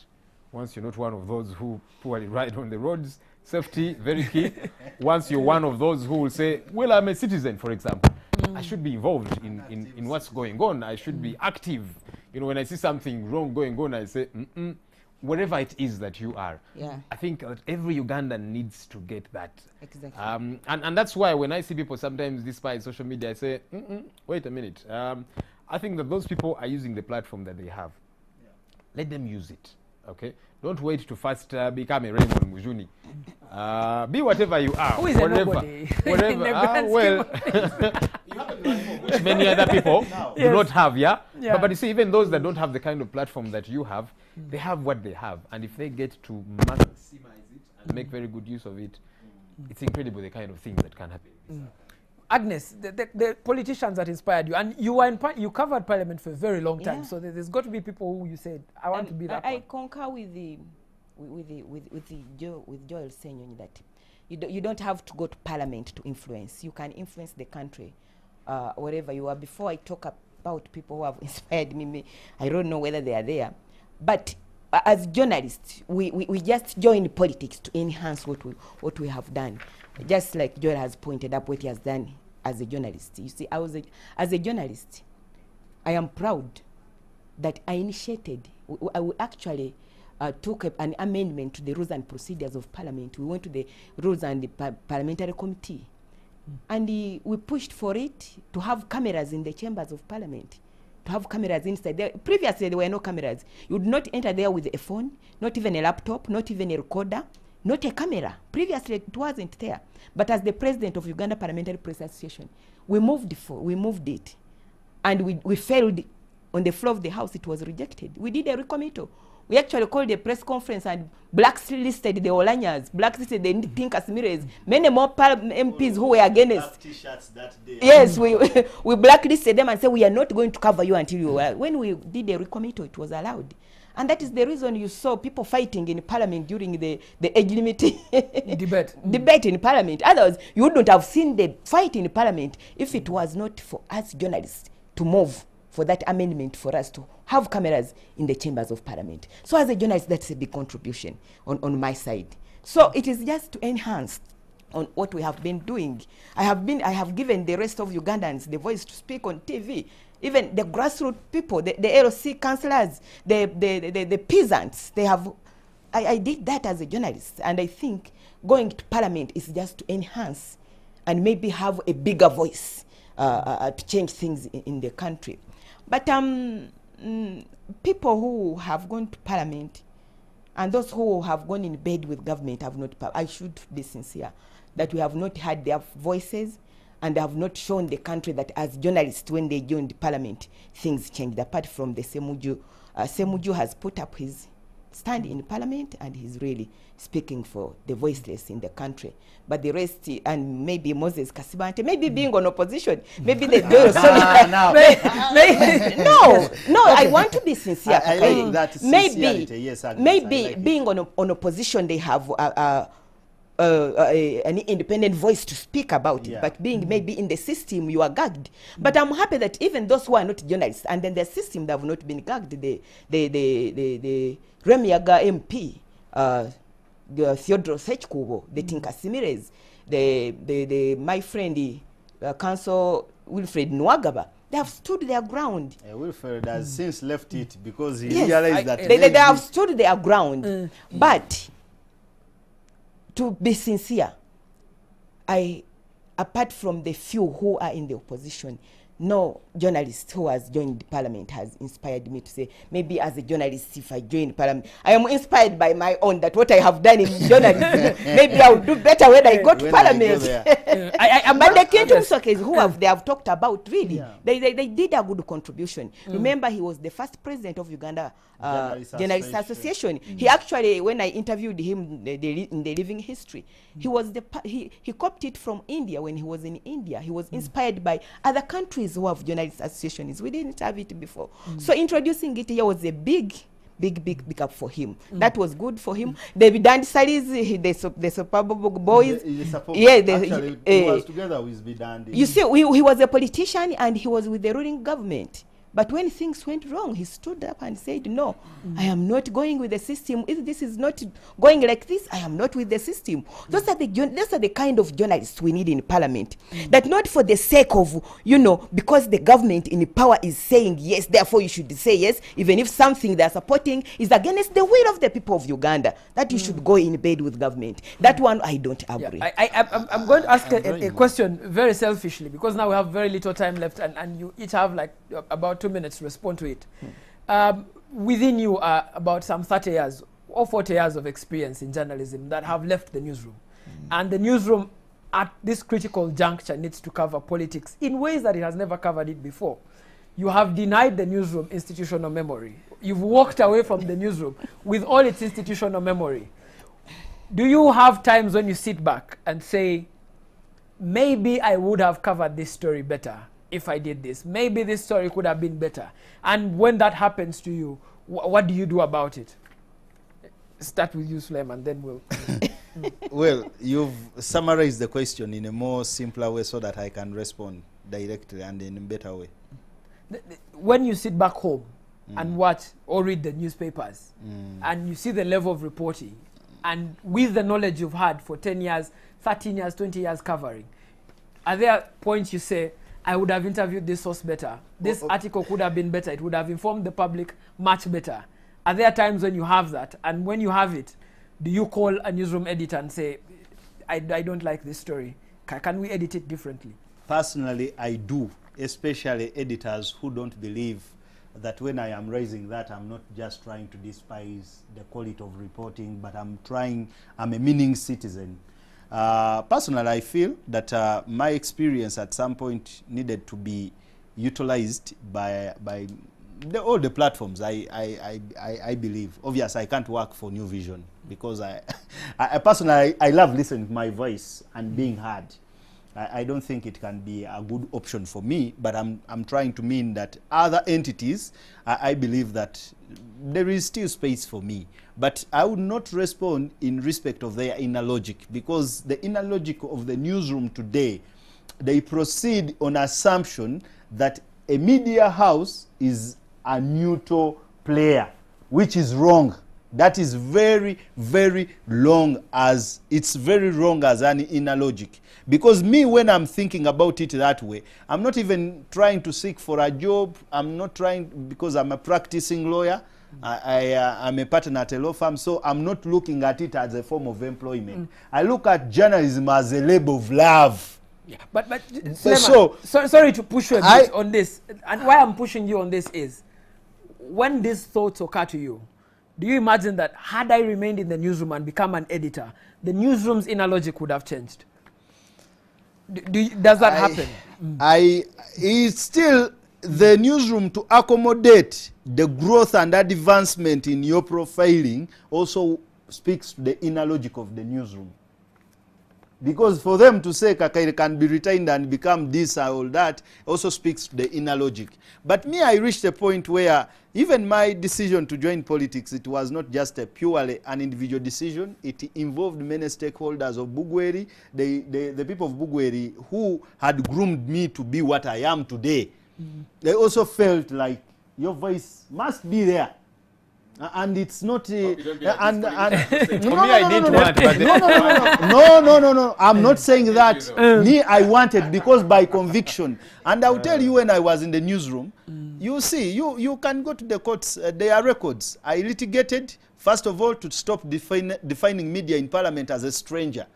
Once you're not one of those who poorly ride on the roads, safety, very key. Once you're one of those who will say, well, I'm a citizen, for example. I should be involved in, in, in what's going on. I should be active. You know, when I see something wrong going on, I say, Mm-mm, wherever it is that you are. Yeah. I think that every Ugandan needs to get that. Exactly. Um, and, and that's why when I see people sometimes despise social media, I say, Mm-mm, wait a minute. Um, I think that those people are using the platform that they have. Let them use it. Okay? Don't wait to first uh, become a Raymond Mujuni. Uh, be whatever you are. Who is a whatever, nobody in Whatever. the ah, well, which many other people do Yes. not have, yeah? Yeah. But, but you see, even those that don't have the kind of platform that you have, they have what they have. And if they get to maximize it and make very good use of it, it's incredible the kind of things that can happen. Agnes, the, the, the politicians that inspired you, and you were in par- you covered parliament for a very long time. Yeah. So there, there's got to be people who you said, I want Um, to be that I, I concur with the with, the with, with the Joe with Joel saying that you, do, you don't have to go to parliament to influence. You can influence the country uh, wherever you are. Before I talk about people who have inspired me, I don't know whether they are there, but uh, as journalists, we, we, we just join politics to enhance what we what we have done. Just like Joel has pointed up what he has done as a journalist. You see, I was a, as a journalist, I am proud that I initiated, I actually uh, took a, an amendment to the rules and procedures of Parliament. We went to the Rules and the pa- Parliamentary Committee, and uh, we pushed for it to have cameras in the chambers of Parliament. To have cameras inside there. Previously, there were no cameras. You would not enter there with a phone, not even a laptop, not even a recorder, not a camera. Previously, it wasn't there. But as the president of Uganda Parliamentary Press Association, we moved for, we moved it and we, we failed on the floor of the house it was rejected we did a recommittal we actually called a press conference and blacklisted the olanyas blacklisted the Pinkas mirrors many more mps who were against. That day. yes we we blacklisted them and said we are not going to cover you until you are when we did a recommittal it was allowed. And that is the reason you saw people fighting in parliament during the the age limit. Debate. debate in parliament. Otherwise you wouldn't have seen the fight in parliament if it was not for us journalists to move for that amendment for us to have cameras in the chambers of parliament so as a journalist that's a big contribution on, on my side so it is just to enhance on what we have been doing i have been i have given the rest of ugandans the voice to speak on tv even the grassroots people, the, the LC councillors, the, the, the, the peasants, they have. I, I did that as a journalist, and I think going to parliament is just to enhance and maybe have a bigger voice uh, uh, to change things in, in the country. But um, mm, people who have gone to parliament and those who have gone in bed with government have not, I should be sincere, that we have not heard their voices and have not shown the country that as journalists, when they joined parliament, things changed. Apart from the Ssemujju, uh, Ssemujju has put up his stand in parliament and he's really speaking for the voiceless in the country. But the rest, and maybe Moses Kasibante, maybe being on opposition, maybe they do Ah, now. no, no, I want to be sincere. I- I like that maybe. Yes, Agnes, maybe like it. being on, on opposition, they have uh, uh, uh, uh, an independent voice to speak about Yeah. it. But being maybe in the system, you are gagged. But I'm happy that even those who are not journalists and then the system, that have not been gagged. The the the the, the Lwemiyaga MP, uh, the Theodore Ssekikubo, the Tinkasiimires, the, the the my friend, uh, Council Wilfred Niwagaba, they have stood their ground. Uh, Wilfred has since left it because he Yes, realized I- that they, they, they have stood their ground. But to be sincere, I, apart from the few who are in the opposition, no journalist who has joined the parliament has inspired me to say, maybe as a journalist, if I join parliament, I am inspired by my own, that what I have done in journalism, maybe I will do better when I go to When I parliament. I, I, I'm but the not- Kintu yes. Musokes who have they have talked about really Yeah. they, they they did a good contribution. Mm. Remember he was the first president of Uganda uh, Journalists Journalists Association. Association. He mm. actually when I interviewed him the, the, in the living history, he mm. was the he he copied it from India when he was in India. He was inspired by other countries who have journalists associations. We didn't have it before. Mm. So introducing it here was a big big big big up for him mm. that was good for him mm. david and salis the, the super boys The- the support- yeah the, actually, uh, he was together with Bidandi. you see, we, he was a politician and he was with the ruling government. But when things went wrong, he stood up and said, No, I am not going with the system. If this is not going like this, I am not with the system. Those, are the, those are the kind of journalists we need in parliament. That not for the sake of, you know, because the government in power is saying yes, therefore you should say yes, even if something they are supporting is against the will of the people of Uganda, that you should go in bed with government. That one I don't Yeah, agree. I, I, I'm, I'm going to ask a, I'm a, a question very selfishly because now we have very little time left and, and you each have like about two minutes to respond to it. Um, within you are about some 30 years or 40 years of experience in journalism that have left the newsroom. And the newsroom at this critical juncture needs to cover politics in ways that it has never covered it before. You have denied the newsroom institutional memory. You've walked away from the newsroom with all its institutional memory do you have times when you sit back and say maybe i would have covered this story better if i did this. Maybe this story could have been better. And when that happens to you wh- what do you do about it? Start with you Suleiman and then we'll well, you've summarized the question in a more simpler way so that I can respond directly and in a better way. when you sit back home mm. and watch or read the newspapers mm. and you see the level of reporting and with the knowledge you've had for 10 years 13 years 20 years covering are there points you say i would have interviewed this source better. This Well, uh, article could have been better. It would have informed the public much better. Are there times when you have that? And when you have it do you call a newsroom editor and say i, I don't like this story Ca- can we edit it differently? Personally, I do, especially editors who don't believe that when I am raising that, I'm not just trying to despise the quality of reporting, but I'm trying, I'm a meaning citizen. Uh, personally, I feel that uh, my experience at some point needed to be utilized by, by the, all the platforms I, I, I, I, I believe. Obviously, I can't work for New Vision because I, I, I personally, I love listening to my voice and being heard. I, I don't think it can be a good option for me, but I'm, I'm trying to mean that other entities, I, I believe that there is still space for me. But I would not respond in respect of their inner logic because the inner logic of the newsroom today, they proceed on assumption that a media house is a neutral player, which is wrong. That is very very long as it's very wrong as an inner logic because me when i'm thinking about it that way i'm not even trying to seek for a job i'm not trying because i'm a practicing lawyer I, I, uh, I'm a partner at a law firm, so I'm not looking at it as a form of employment. Mm. I look at journalism as a labor of love. Yeah, but but Suleiman, so- so, sorry to push you a bit I- on this, and why I'm pushing you on this is, when these thoughts occur to you, do you imagine that had I remained in the newsroom and become an editor, the newsroom's inner logic would have changed? Do, do does that I- happen? I it's still the newsroom to accommodate the growth and advancement in your profiling also speaks to the inner logic of the newsroom. Because for them to say Kakaire can be retained and become this or all that also speaks to the inner logic. But me, I reached a point where even my decision to join politics, it was not just a purely an individual decision. It involved many stakeholders of Bugweri, the, the, the people of Bugweri who had groomed me to be what I am today. Mm -hmm. They also felt like your voice must be there. And it's not uh, and, and no, no, no, no, no, no, no, no, no, no, no, no, no, no. I'm not saying that. Me, I wanted because by conviction. And I'll tell you when I was in the newsroom, you see, you, you can go to the courts, uh, there are records. I litigated, first of all, to stop define, defining media in parliament as a stranger,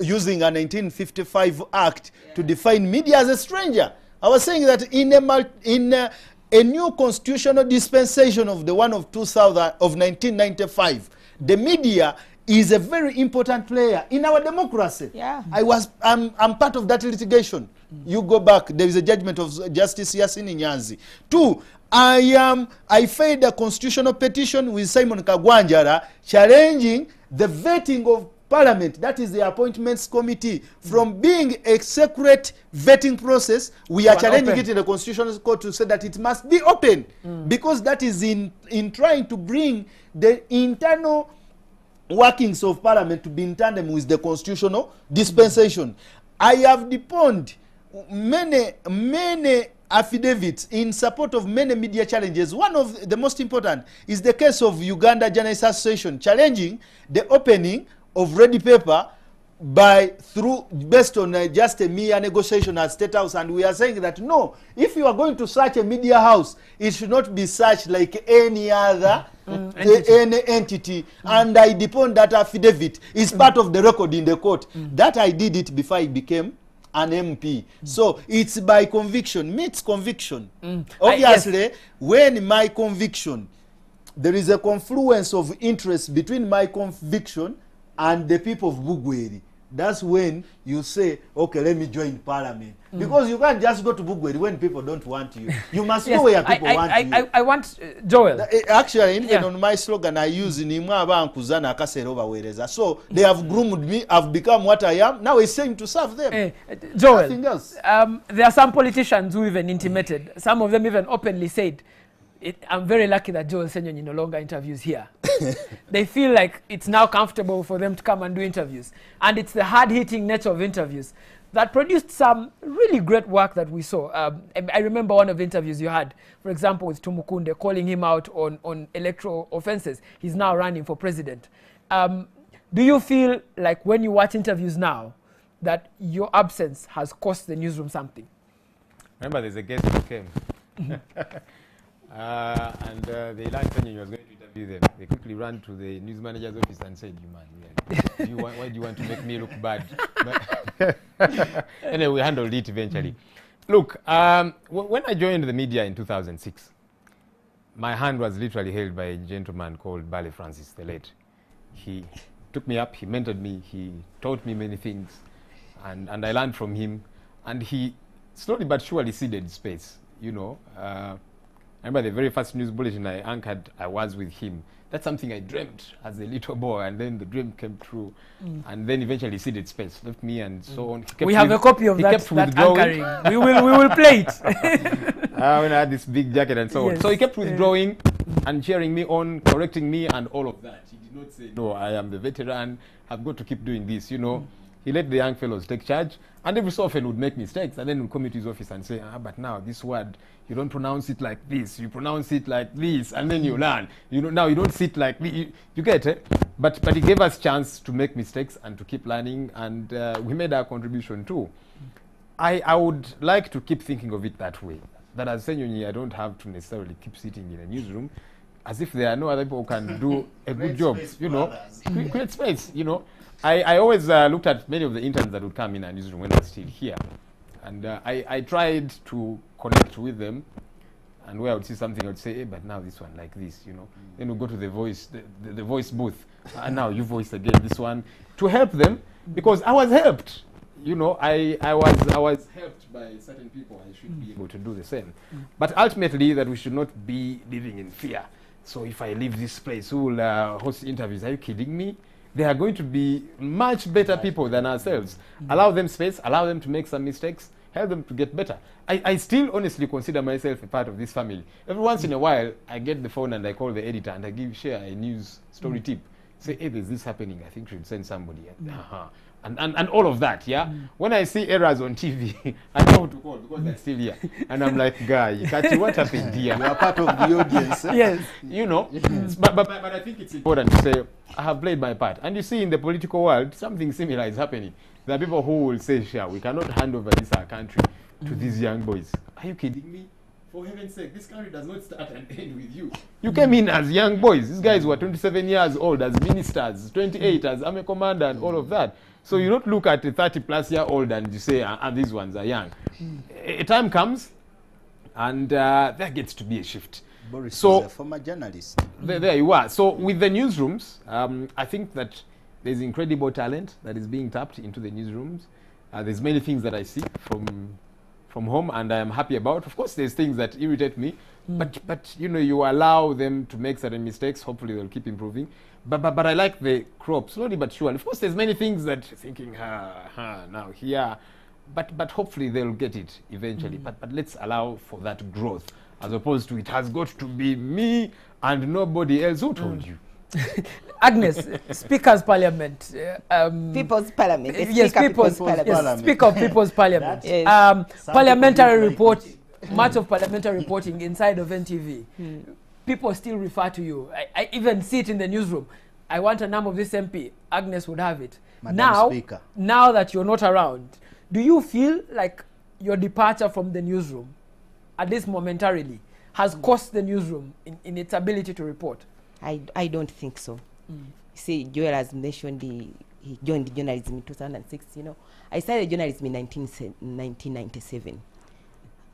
using a 1955 act to define media as a stranger. I was saying that in a, in a, a new constitutional dispensation of the one of 2000 of 1995, the media is a very important player in our democracy. Yeah. I was I'm, I'm part of that litigation. You go back. There is a judgment of Justice Yasini Nyanzi. Two. I am. I filed a constitutional petition with Simon Kagwanjara challenging the vetting of Parliament, that is the appointments committee, from being a secret vetting process, we are challenging open. it in the constitutional court to say that it must be open, mm. because that is in in trying to bring the internal workings of parliament to be in tandem with the constitutional dispensation. I have deponed many, many affidavits in support of many media challenges. One of the most important is the case of Uganda Journalists Association challenging the opening of Red Pepper by through based on uh, just a mere negotiation at state house. And we are saying that no if you are going to search a media house it should not be searched like any other uh, any entity. And i depend that affidavit is part of the record in the court. That i did it before i became an mp so it's by conviction meets conviction. I- yes. obviously when my conviction there is a confluence of interest between my conviction and the people of Bugweri. That's when you say, okay, let me join parliament. Mm. Because you can't just go to Bugweri when people don't want you. You must Yes, go where people I, want I, you. I, I want uh, Joel. Eh, Actually, even Yeah. on my slogan, I use nimwe abankuza nakasera obaweereza. So they have groomed me, I've become what I am. Now it's time to serve them. Uh, Joel, Nothing else. um, there are some politicians who even intimated. Some of them even openly said, it, "I'm very lucky that Joel Ssenyonyi no longer interviews here." they feel like it's now comfortable for them to come and do interviews, and it's the hard-hitting nature of interviews that produced some really great work that we saw. Um, I- remember one of the interviews you had, for example, with Tumukunde, calling him out on on electoral offences. He's now running for president. Um, do you feel like when you watch interviews now? that your absence has cost the newsroom something. Remember, there's a guest who came. uh, and uh, the Ilan Kenyan was going to interview them. They quickly ran to the news manager's office and said, You man, really, do you want, why do you want to make me look bad? But anyway, we handled it eventually. Look, um, w- when I joined the media in 2006, my hand was literally held by a gentleman called Bale Francis, the late. He took me up, he mentored me, he taught me many things, and, and I learned from him. And he slowly but surely ceded space, you know. Uh, I remember the very first news bulletin I anchored, I was with him. That's something I dreamt as a little boy, and then the dream came true. mm. And then eventually seeded space, left me, and so mm. on. He kept We have with- a copy of that, that anchoring. we will we will play it. uh, when I had this big jacket and so yes. on. So he kept withdrawing and cheering me on, correcting me, and all of that. He did not say, No, I am the veteran, I've got to keep doing this, you know. He let the young fellows take charge, and every so often would make mistakes, and then would come into his office and say, ah, but now this word, you don't pronounce it like this, you pronounce it like this, and then you learn. You know, now you don't sit like this, you, you get it? But, but he gave us chance to make mistakes and to keep learning, and uh, we made our contribution too. I, I would like to keep thinking of it that way. That as Ssenyonyi, I don't have to necessarily keep sitting in a newsroom as if there are no other people who can do a good job. You know. Create space. You know, I, I always uh, looked at many of the interns that would come in and newsroom when I was still here, and uh, I, I tried to connect with them. And where I would see something, I would say, hey, but now this one like this, you know. Then we go to the voice, the, the, the voice booth, and now you voice again this one to help them because I was helped. You know, I, I was I was helped by certain people. I should be able to do the same. But ultimately, that we should not be living in fear. So if I leave this place, who will uh, host interviews? Are you kidding me? They are going to be much better people than ourselves. Allow them space, allow them to make some mistakes, help them to get better. I, I still honestly consider myself a part of this family. Every once in a while, I get the phone and I call the editor and I give share a news story tip. Say, hey, there's this happening. I think you should send somebody. Uh-huh. And, and, and all of that, yeah. When I see errors on TV, I know who to call because they're still here. And I'm like, guy, Kati, what happened here? You are part of the audience. eh? Yes. you know but, but, but, but i think it's important to say i have played my part and you see in the political world something similar is happening there are people who will say sure we cannot hand over this our country to these young boys are you kidding me for heaven's sake this country does not start and end with you you came in as young boys these guys were 27 years old as ministers 28 as army commander and all of that so you don't look at a 30 plus year old and you say ah, ah, these ones are young a a time comes and uh, there gets to be a shift Boris So- is a former journalist. there, there you are. So with the newsrooms, um, I think that there's incredible talent that is being tapped into the newsrooms. Uh, there's many things that I see from from home, and I am happy about. Of course, there's things that irritate me, but but you know you allow them to make certain mistakes. Hopefully, they'll keep improving. But but, but I like the crop slowly but surely. Of course, there's many things that you're thinking, ha ha, now here. But but hopefully they'll get it eventually. Mm. But but let's allow for that growth as opposed to it has got to be me and nobody else. Who told mm. you? Agnes, Speaker's Parliament. uh, Um, People's Parliament. yes, Speaker people's, People's yes, Parliament. Speaker of People's Parliament. Yes. Um, parliamentary people report, much of parliamentary reporting inside of NTV. People still refer to you. I, I even see it in the newsroom. I want a number of this MP. Agnes would have it. Madam now, Speaker. now that you're not around, do you feel like your departure from the newsroom, at least momentarily, has mm. cost the newsroom in, in its ability to report? I, I don't think so. Mm. See, Joel has mentioned the, he joined journalism in 2006. You know, I started journalism in 19, 1997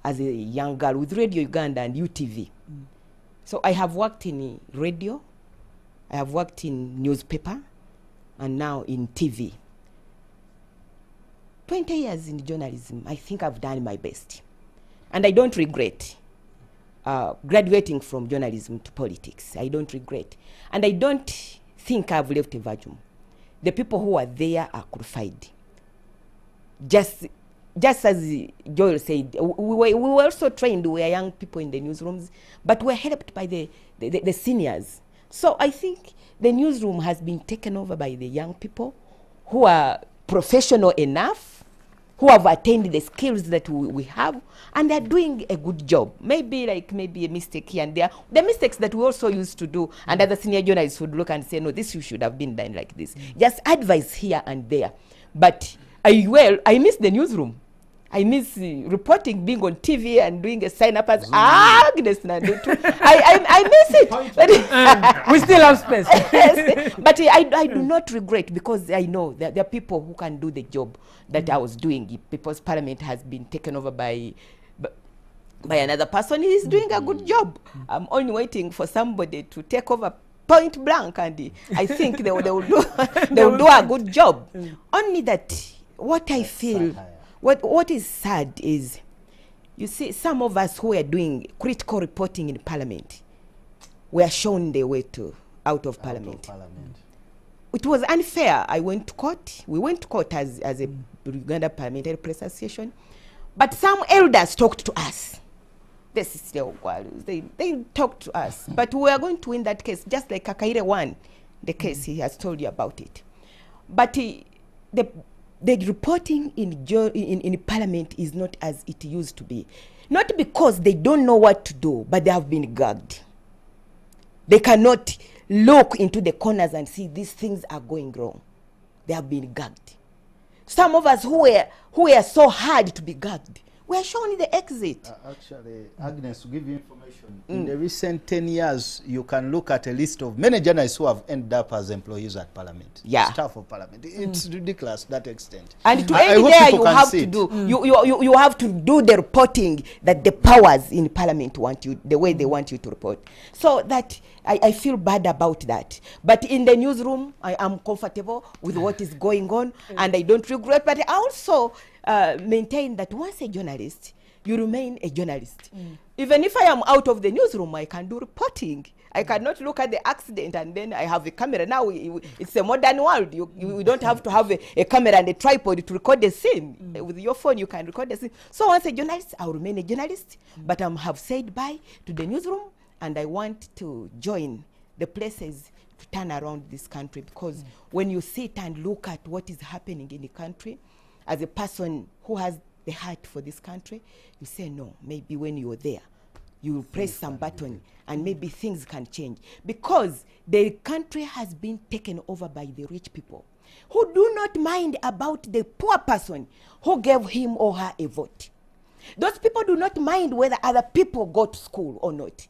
as a young girl with Radio Uganda and UTV. So I have worked in radio, I have worked in newspaper, and now in TV. 20 years in journalism, I think I've done my best. And I don't regret uh, graduating from journalism to politics. I don't regret. And I don't think I've left a vacuum. The people who are there are qualified. Just, just as Joel said, we were, we were also trained, we were young people in the newsrooms, but we're helped by the, the, the, the seniors. So I think the newsroom has been taken over by the young people who are professional enough who have attained the skills that we, we have and they're doing a good job. Maybe like maybe a mistake here and there. The mistakes that we also used to do and other senior journalists would look and say no this you should have been done like this. Just advice here and there. But i well i miss the newsroom I miss reporting, being on TV and doing a sign up as Agnes Nandu. I, I, I miss it. But- we still have space. yes, but I, I do not regret because I know that there are people who can do the job that mm. I was doing. People's Parliament has been taken over by by another person. He is doing a good job. I'm only waiting for somebody to take over point blank, and uh, I think they, will- they will do they will do a good job. Only that what I feel, satire. What what is sad is, you see, some of us who are doing critical reporting in Parliament, were shown the way to out of Out of Parliament Parliament. it was unfair. I went to court. We went to court as, as a Uganda Parliamentary Press Association. But some elders talked to us. This is the They, they talked to us. But we are going to win that case, just like Kakaire won the case. Mm. He has told you about it. But he, the the reporting in, in, in parliament is not as it used to be. Not because they don't know what to do, but they have been gagged. They cannot look into the corners and see these things are going wrong. They have been gagged. Some of us who were, who were so hard to be gagged were shown the exit. Uh, actually, Agnes, to give you information, mm. in the recent 10 years, you can look at a list of many journalists who have ended up as employees at Parliament. Yeah. Staff of Parliament. It's ridiculous, that extent. And to I- end there, you have to do you, you, you, you have to do the reporting that the powers in parliament want you the way they want you to report. So that I, I feel bad about that. But in the newsroom, I am comfortable with what is going on, mm. and I don't regret. But I also uh, maintain that once a journalist, you remain a journalist. Mm. Even if I am out of the newsroom, I can do reporting. I mm. cannot look at the accident and then I have a camera. Now we, we- it's a modern world. You, you, you don't have to have a, a camera and a tripod to record the scene. Uh, With your phone, you can record the scene. So once a journalist, I'll remain a journalist. But I have said bye to the newsroom and I want to join the places to turn around this country because when you sit and look at what is happening in the country, as a person who has the heart for this country, you say no. Maybe when you're there, you press some button and maybe things can change because the country has been taken over by the rich people who do not mind about the poor person who gave him or her a vote. Those people do not mind whether other people go to school or not.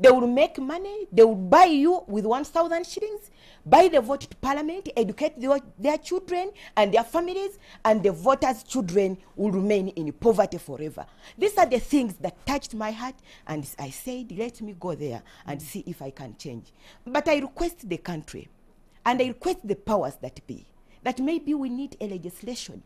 They will make money, they will buy you with 1,000 shillings, buy the vote to parliament, educate their, their children and their families, and the voters' children will remain in poverty forever. These are the things that touched my heart, and I said, let me go there and see if I can change. But I request the country, and I request the powers that be, that maybe we need a legislation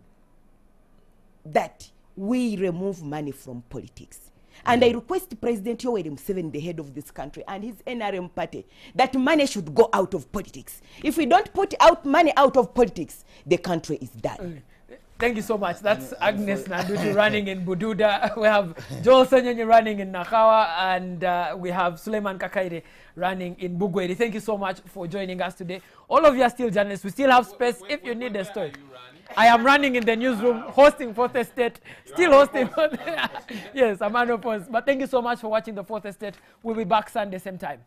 that we remove money from politics. And I request President Yoweri Museveni, the head of this country, and his NRM party, that money should go out of politics. If we don't put out money out of politics, the country is done. Thank you so much. That's Agnes Nandutu running in Bududa. We have Joel Ssenyonyi running in Nakawa, and uh, we have Suleiman Kakaire running in Bugweri. Thank you so much for joining us today. All of you are still journalists. We still have space if you need a story. I am running in the newsroom, hosting Fourth Estate, still hosting. yes, I'm on But thank you so much for watching the Fourth Estate. We'll be back Sunday, same time.